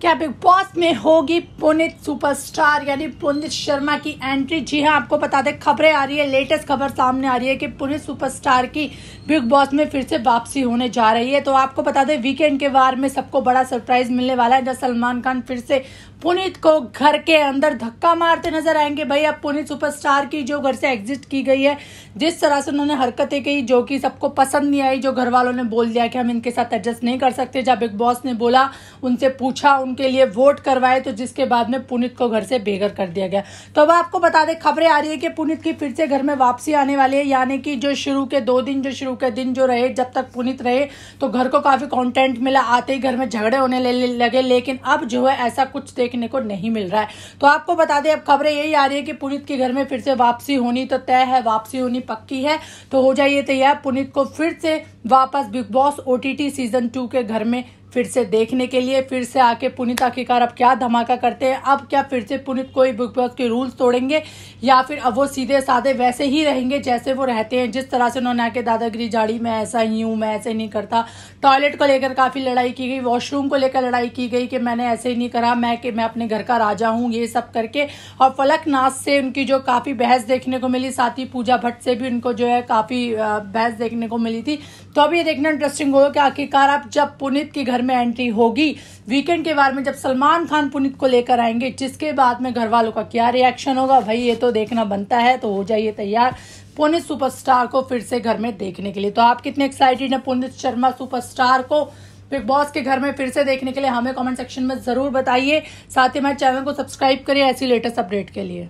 क्या big Boss में होगी पुनित सुपरस्टार? यानी पुनित शर्मा की एंट्री जी हाँ आपको बता दें, खबरें आ रही है। लेटेस्ट खबर सामने आ रही है कि पुनित सुपरस्टार की बिग बॉस में फिर से वापसी होने जा रही है। तो आपको बता दें वीकेंड के वार में सबको बड़ा सरप्राइज़ मिलने वाला है। जब सलमान खान फिर से पुनित को घर के अंदर धक्का मारते नज़र आएँगे। भाई अब पुनीत सुपरस्टार की जो घर से एग्जिट की गई है, जिस तरह से उन्होंने हरकतें की, जो कि सबको पसंद नहीं आई, जो घर वालों ने बोल दिया कि हम इनके साथ एडजस्ट नहीं कर सकते। जब बिग बॉस ने बोला, उनसे पूछा उनके लिए वोट करवाए तो जिसके बाद में पुनित को घर से बेघर कर दिया गया। तो अब आपको बता दें, खबरें आ रही है कि पुनीत की फिर से घर में वापसी आने वाली है, यानी कि जो शुरू के दो दिन, जो शुरू के दिन जो रहे, जब तक पुनीत रहे तो घर को काफ़ी कॉन्टेंट मिला, आते ही घर में झगड़े होने लगे, लेकिन अब जो है ऐसा कुछ देखने को नहीं मिल रहा है। तो आपको बता दें, अब खबरें यही आ रही है कि पुनीत के घर में फिर से वापसी होनी तो तय है, वापसी होनी पक्की है तो हो जाइए तैयार। पुनित को फिर से वापस Bigg Boss OTT season two के घर में फिर से देखने के लिए, फिर से आके पुनीत आखिरकार अब क्या धमाका करते हैं? अब क्या फिर से पुनीत कोई बिग बॉस के रूल्स तोड़ेंगे? या फिर अब वो सीधे साधे वैसे ही रहेंगे जैसे वो रहते हैं? जिस तरह से उन्होंने आके दादागिरी जाड़ी मैं ऐसा ही हूँ, मैं ऐसे नहीं करता। टॉयलेट को लेकर काफ़ी लड़ाई की गई वॉशरूम को लेकर लड़ाई की गई कि मैंने ऐसे ही नहीं करा, मैं कि मैं अपने घर का राजा हूँ, ये सब करके। और फलक नाथ से उनकी जो काफ़ी बहस देखने को मिली, साथ ही पूजा भट्ट से भी उनको जो है काफ़ी बहस देखने को मिली थी। तो अब ये देखना इंटरेस्टिंग होगा कि आखिरकार अब जब पुनीत के घर में एंट्री होगी। वीकेंड के बारे में जब सलमान खान पुनीत को लेकर आएँगे, जिसके बाद में घर वालों का क्या रिएक्शन होगा, भाई ये तो देखना बनता है तो हो जाइए तैयार। पुनित सुपरस्टार को फिर से घर में देखने के लिए। तो आप कितने एक्साइटेड हैं पुनित शर्मा सुपरस्टार को? बिग बॉस के घर में फिर से देखने के लिए हमें कमेंट सेक्शन में ज़रूर बताइए। साथ ही हमारे चैनल को सब्सक्राइब करिए ऐसी लेटेस्ट अपडेट के लिए।